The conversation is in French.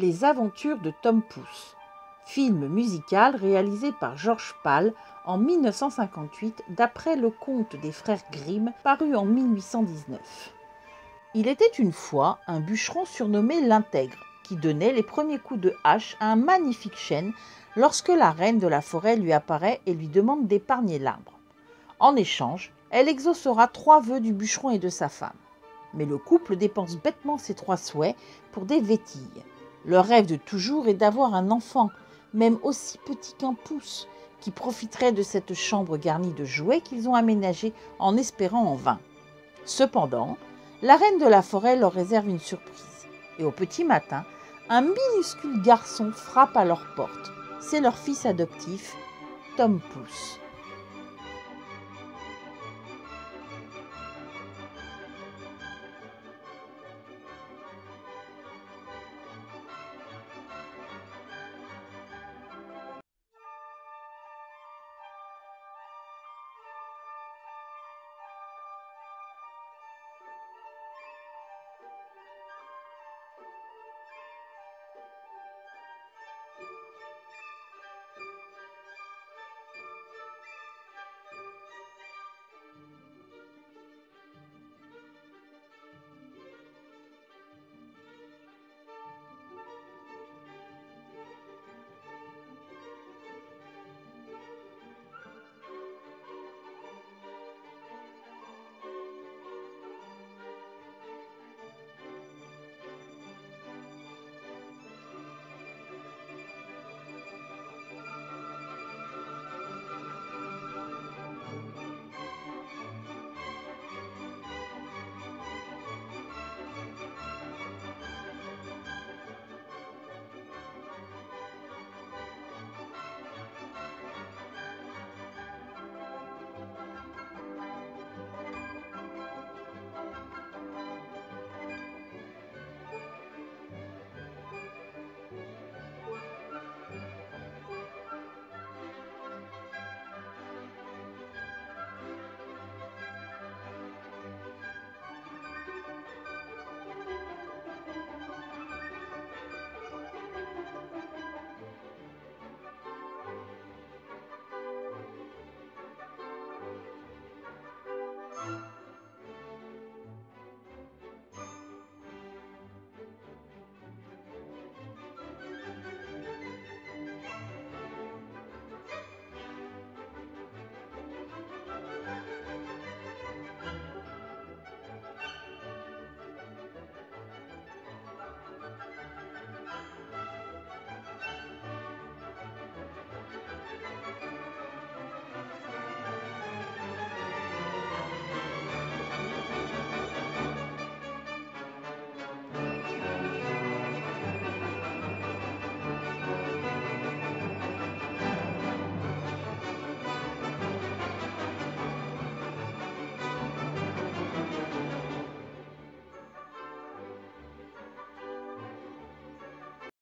Les aventures de Tom Pouce, film musical réalisé par Georges Pal en 1958 d'après le conte des frères Grimm paru en 1819. Il était une fois un bûcheron surnommé l'intègre qui donnait les premiers coups de hache à un magnifique chêne lorsque la reine de la forêt lui apparaît et lui demande d'épargner l'arbre. En échange, elle exaucera trois vœux du bûcheron et de sa femme. Mais le couple dépense bêtement ses trois souhaits pour des vétilles. Leur rêve de toujours est d'avoir un enfant, même aussi petit qu'un pouce, qui profiterait de cette chambre garnie de jouets qu'ils ont aménagée en espérant en vain. Cependant, la reine de la forêt leur réserve une surprise. Et au petit matin, un minuscule garçon frappe à leur porte. C'est leur fils adoptif, Tom Pouce.